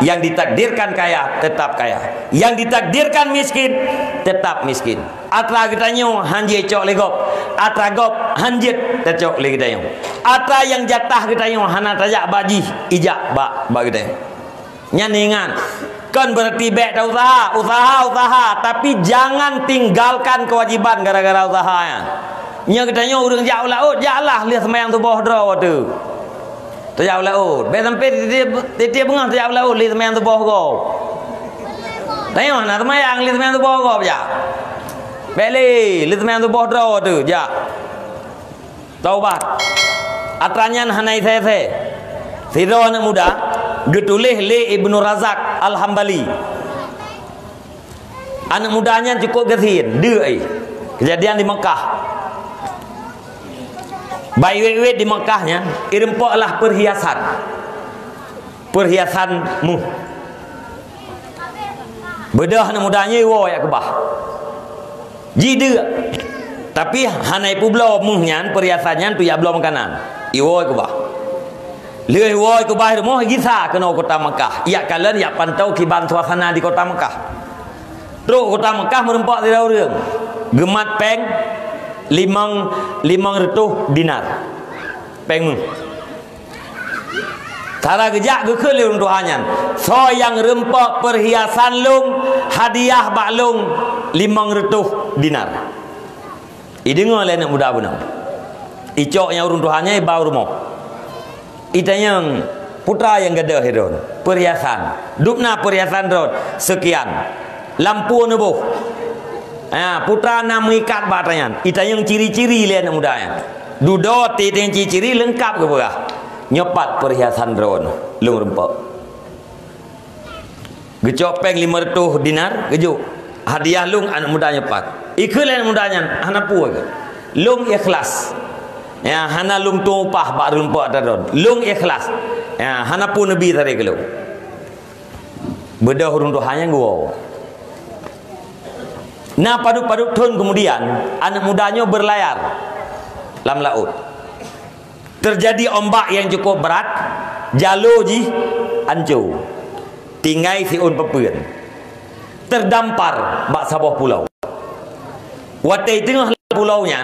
yang ditakdirkan kaya tetap kaya. Yang ditakdirkan miskin tetap miskin. Atra getanyo hanje cok legop atra gop hanjit tecok le getanyo atra yang jatah getanyo hana tajak baji ijak ba ba getanyo nyaningan kan berarti baik dah usaha usaha usaha tapi jangan tinggalkan kewajiban gara-gara usahanya nya getanyo urang jak laut jaklah lihat semayang tu bawah draw tu tu jauh laut. Be sampai dia dia bengah tu jauh laut li semayang tu boh go. Tengok nak semayang li semayang tu boh go ya. Beli li semayang tu boh draw tu ja. Taubat. Atranyan hanai saya saya. Siro anak muda getulih li Ibnu Razak Al-Hambali. Anak mudanya cukup gesin, dia Kejadian di Mekah. Bayi wet di Mekahnya, irempoklah perhiasan. Perhiasanmu. Bedah anak mudanya iwo ya kebah. Jida. Tapi hanai pu belum muhnya perhiasannya tu ya belum makanan. Iwo kebah. Leh iwo ya kebah moh gisa kena kota Mekah. Ya kalian ya pantau kiban suasana di kota Mekah. Terus kota Mekah merempok tidak orang. Gemat peng limang limang retuh dinar pengmu Tara gejak ke ke lung tuhanyan. So yang rempak perhiasan lung hadiah bak lung limang retuh dinar. I dengar nak muda benar. I cok yang urun tuhannya i bau rumah. I yang putra yang gada hidron. Perhiasan. Dupna perhiasan rod. Sekian. Lampu nubuh. Ha, putra nak mengikat batanya. Kita yang ciri-ciri lihat nak muda yang. Dudo titik yang ciri-ciri lengkap ke berah. Nyopat perhiasan drone. Lung rempok. Gecopeng lima ratus dinar. Gejuk. Hadiah lung anak muda nyopat. Ikut anak mudanya. Anak pua ke. Lung ikhlas. Ya, hana lung tumpah bak rempok ada drone. Lung ikhlas. Ya, hana pun nabi tadi ke lung. Bedah hurung Tuhan yang gua. Nah paduk-paduk tahun kemudian anak mudanya berlayar dalam laut. Terjadi ombak yang cukup berat, jalur ji hancur. Tinggai si un. Terdampar bak sabah pulau. Watai tengah pulau nya,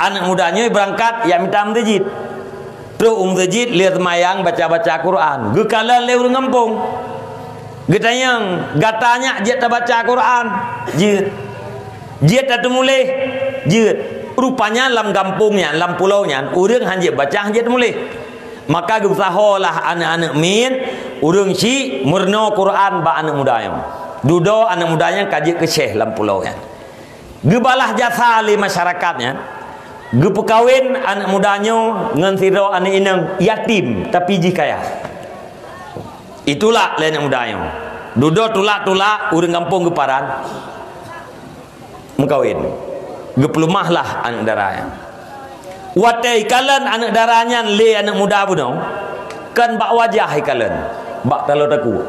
anak mudanya berangkat ya minta masjid. Terus um lihat mayang baca-baca Quran. Gekalan lewat ngampung. Getanyang gatanya tak baca Quran. Jid. Dia tak mulai. Jid. Rupanya dalam kampungnya, dalam pulaunya, orang hanya baca hanya mulai. Maka usahalah anak-anak min, orang si murno Quran ba anak muda yang. Dudo anak mudanya kaji ke syekh dalam pulau yang. Gebalah jasa li masyarakatnya. Gepekawin anak mudanya ngan siro anak inang yatim tapi jikaya. Itulah lain anak mudanya. Dudo tulak-tulak urang kampung geparan. Mengkawin. Geplumahlah anak darahnya. Watai kalian anak darahnya le anak muda pun kan bak wajah kalian. Bak kalau takut.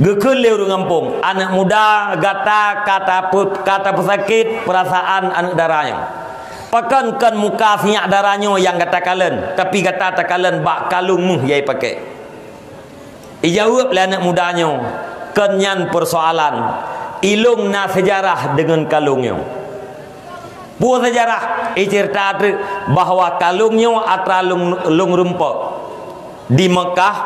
Gekul leu ngampung anak muda gata kata put kata pesakit perasaan anak darahnya. Pakan kan muka sinyak darahnya yang kata kalian tapi kata tak kalian bak kalung mu yai pakai. Ijawab lah anak mudanya kenyan persoalan ilung na sejarah dengan kalungnya. Buah sejarah icerita bahawa kalungnya atra lung, lung rumpok di Mekah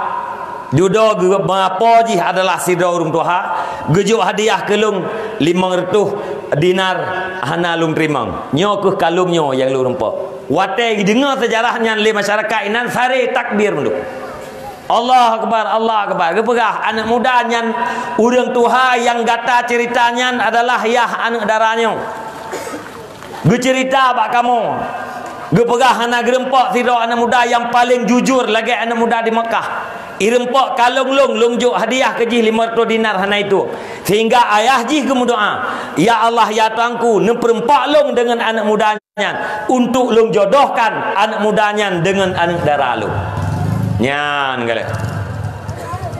Judo mengapa ji adalah sidra urung tuha gejuk hadiah kelung limang retuh dinar hana lung terimang nyo ke kalung nyo yang lu rumpok wate dengar sejarahnya le masyarakat inan sare takbir menduk Allah akbar Allah akbar. Gepegah anak muda nyan urang tuha yang gata ceritanya adalah yah anak darahnya. Ge cerita bak kamu. Gepegah anak gerempok tidak anak muda yang paling jujur lagi anak muda di Mekah. Irempok kalung lung lung juk hadiah ke jih 500 dinar hana itu. Sehingga ayah jih ke doa ya Allah ya Tuanku nemperempak lung dengan anak mudanya untuk lung jodohkan anak mudanya dengan anak darah lung nyan kale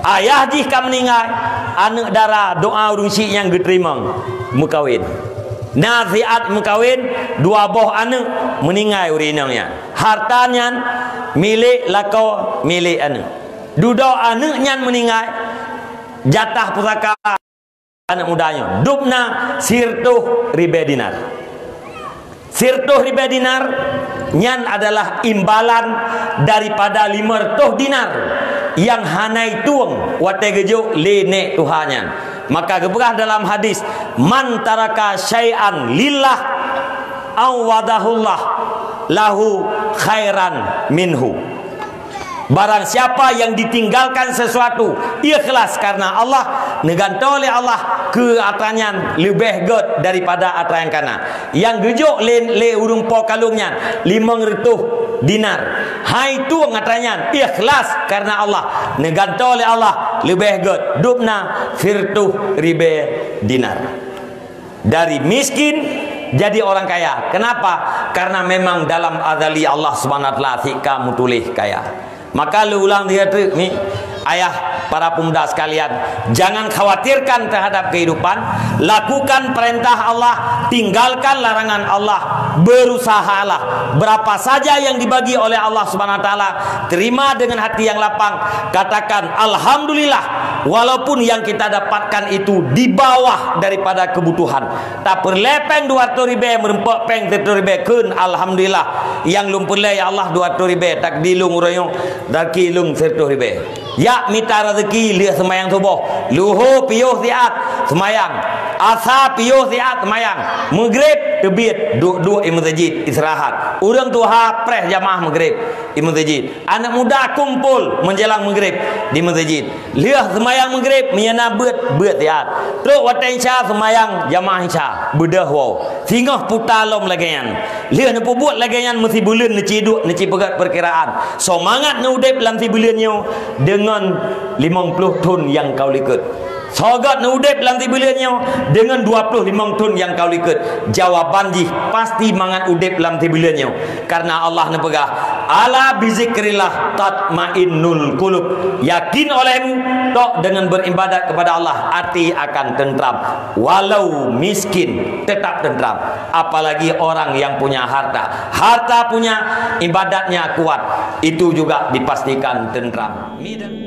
ayah jih kam meninggal anak darah doa urung si yang diterima mukawin. Nafiat mukawin dua boh anak meninggal urinangnya hartanya milik lakau milik anak. Duduk anaknya meninggal jatah pusaka anak mudanya. Dubna sirtuh ribe dinar sirtuh ribe dinar nyan adalah imbalan daripada lima ratus dinar yang hanai tuang wate gejuk lene tuhannya maka geberah dalam hadis man taraka syai'an lillah awadahullah lahu khairan minhu. Barang siapa yang ditinggalkan sesuatu ikhlas karena Allah neganto oleh Allah ke atanya lebih good daripada atra yang kana. Yang gejuk le le urung po kalungnya 500 dinar. Hai tu ngatanya ikhlas karena Allah neganto oleh Allah lebih good. Dubna firtu ribe dinar. Dari miskin jadi orang kaya. Kenapa? Karena memang dalam azali Allah Subhanahu wa taala kamu tulis kaya. Maka lu ulang dia tu ayah para pemuda sekalian. Jangan khawatirkan terhadap kehidupan. Lakukan perintah Allah. Tinggalkan larangan Allah berusahalah. Berapa saja yang dibagi oleh Allah Subhanahu wa taala terima dengan hati yang lapang. Katakan alhamdulillah. Walaupun yang kita dapatkan itu di bawah daripada kebutuhan. Tak perlepen 200 ribu merempok peng 200 ribu kun alhamdulillah. Yang lumpur ya Allah 200 ribu tak dilung urayong daki lung sertuh ribe ya mita rezeki lihat semayang subuh. Luhu piyuh siat semayang asa piyuh siat semayang. Maghrib tebit duk-duk di masjid istirahat. Orang tuha preh jamaah maghrib. Di masjid anak muda kumpul menjelang maghrib di masjid lihat semayang maghrib menyana bet bet siat terus watain sya semayang jamaah sya bedah wow putalom lagi yang lihat nak buat lagi yang mesti bulan nak ciduk nak cipegat perkiraan. Semangat nak udep dalam si bulannya dengan 50 ton yang kau likut Sogat nak udep dalam si bulannya dengan 25 ton yang kau likut jawaban ji pasti mangat udep si bulannya karena Allah nak pegah ala bizikrillah tatmainnul qulub. Yakin olehmu tok dengan beribadat kepada Allah hati akan tentram. Walau miskin tetap tentram. Apalagi orang yang punya harta. Harta punya ibadatnya kuat. Itu juga dipastikan tentram. Middle.